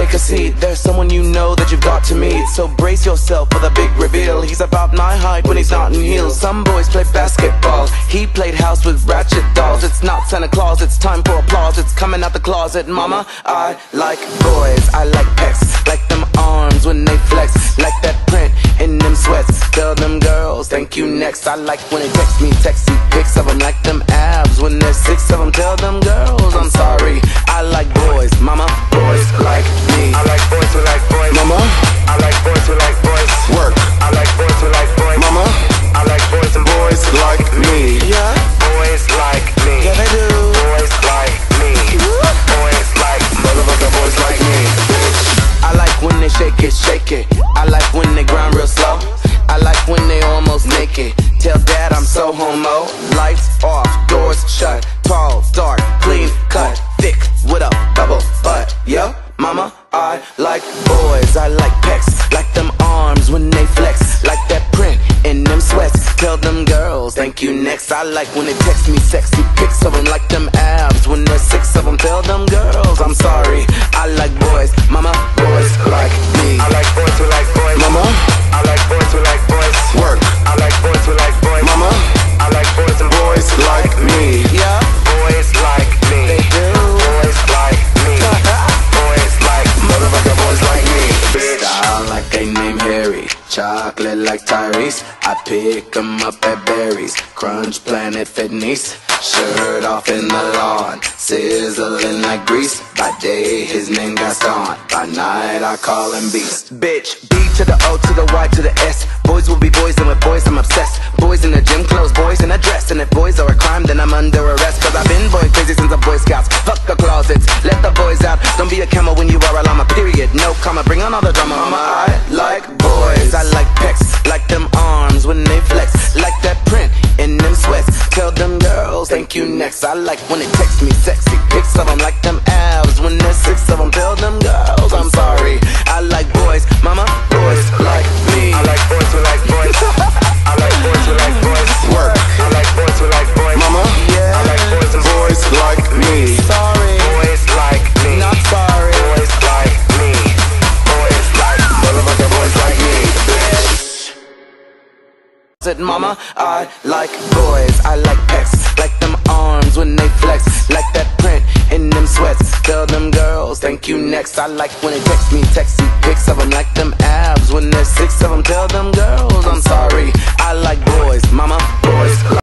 take a seat. There's someone you know that you've got to meet. So brace yourself for the big reveal. He's about my height when he's not in heels. Some boys play basketball. He played house with ratchet dolls. It's not Santa Claus, it's time for applause. It's coming out the closet, mama. I like boys, I like pecs. Like them arms when they flex. Like that print in them sweats. Tell them girls, thank you next. I like when they text me, texty pics of them. Like them I like when they grind real slow. I like when they almost naked. Tell dad I'm so homo. Lights off, doors shut. Tall, dark, clean cut, thick with a bubble butt. Yo, mama, I like boys. I like pecs, like them arms when they flex, like that print in them sweats. Tell them girls, thank you next. I like when they text me sexy pics of them, like them abs when there's six of them. Tell them girls, I'm sorry. I like boys, mama, boys like me. I like Chocolate like Tyrese. I pick 'em up at Barry's. Crunch Planet Fitness. Shirt off in the lawn. Sizzling like grease. By day, his name got Gaston. By night, I call him Beast. Bitch, B to the O to the Y to the S. Boys will be boys, and with boys, I'm obsessed. Boys in the gym clothes, boys in a dress. And if boys are a crime, then I'm under arrest. Cause I've been boy crazy since the Boy Scouts. Fuck the closets, let the boys out. Don't be a camel when they flex, like that print in them sweats. Tell them girls, thank you next. I like when they text me sexy pics of them, like them Said mama, I like boys, I like pecs, like them arms when they flex, like that print in them sweats. Tell them girls, thank you next. I like when they text me, texty pics of them, like them